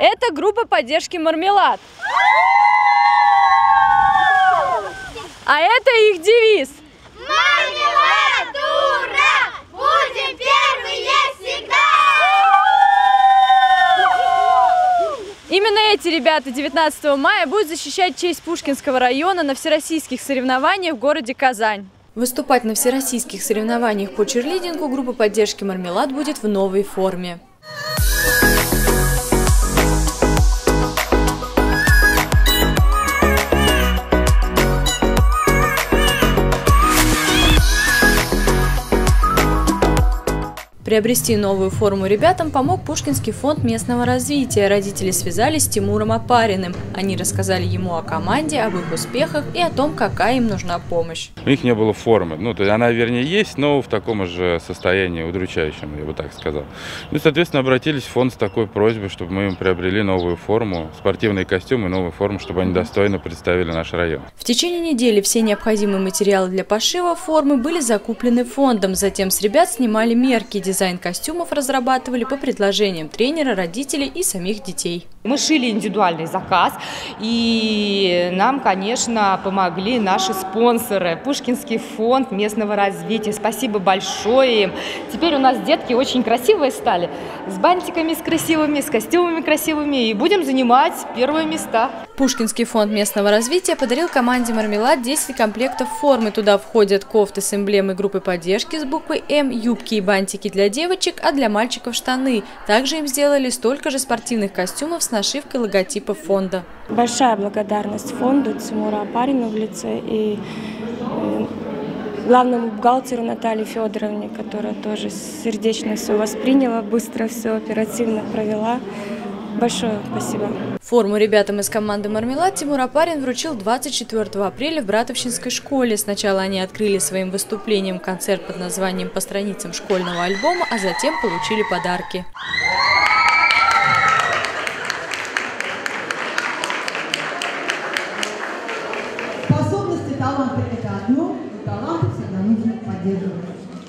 это группа поддержки «Мармелад». А это их девиз. Мармелад, ура! Будем первые всегда! Именно эти ребята 19 мая будут защищать честь Пушкинского района на всероссийских соревнованиях в городе Казань. Выступать на всероссийских соревнованиях по черлидингу группа поддержки «Мармелад» будет в новой форме. Приобрести новую форму ребятам помог Пушкинский фонд местного развития. Родители связались с Тимуром Апариным. Они рассказали ему о команде, об их успехах и о том, какая им нужна помощь. У них не было формы. Ну, то есть она, вернее, есть, но в таком же состоянии удручающем, я бы так сказал. Ну, соответственно, обратились в фонд с такой просьбой, чтобы мы им приобрели новую форму, спортивные костюмы новую форму, чтобы они достойно представили наш район. В течение недели все необходимые материалы для пошива формы были закуплены фондом. Затем с ребят снимали мерки, дизайн Дизайн костюмов разрабатывали по предложениям тренера, родителей и самих детей. Мы шили индивидуальный заказ, и нам, конечно, помогли наши спонсоры. Пушкинский фонд местного развития. Спасибо большое им. Теперь у нас детки очень красивые стали, с бантиками с красивыми, с костюмами красивыми, и будем занимать первые места. Пушкинский фонд местного развития подарил команде «Мармелад» 10 комплектов формы. Туда входят кофты с эмблемой группы поддержки с буквой «М», юбки и бантики для девочек, а для мальчиков штаны. Также им сделали столько же спортивных костюмов с нашивкой логотипа фонда. Большая благодарность фонду Тимура Апарину в лице и э, главному бухгалтеру Наталье Федоровне, которая тоже сердечно все восприняла, быстро все оперативно провела. Большое спасибо. Форму ребятам из команды «Мармелад» Тимур Апарин вручил 24 апреля в Братовщинской школе. Сначала они открыли своим выступлением концерт под названием «По страницам школьного альбома», а затем получили подарки. Способности, таланты – это одно, но таланты всегда нужно поддерживать.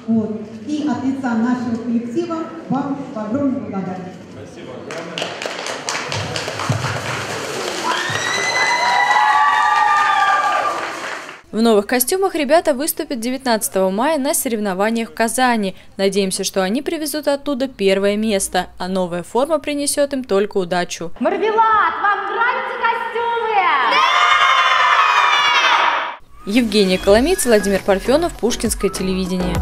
Вот. И от лица нашего коллектива вам огромная благодарность. Спасибо огромное. В новых костюмах ребята выступят 19 мая на соревнованиях в Казани. Надеемся, что они привезут оттуда первое место, а новая форма принесет им только удачу. Мармелад, вам нравятся костюмы? Да! Евгения Коломиц, Владимир Парфенов, Пушкинское телевидение.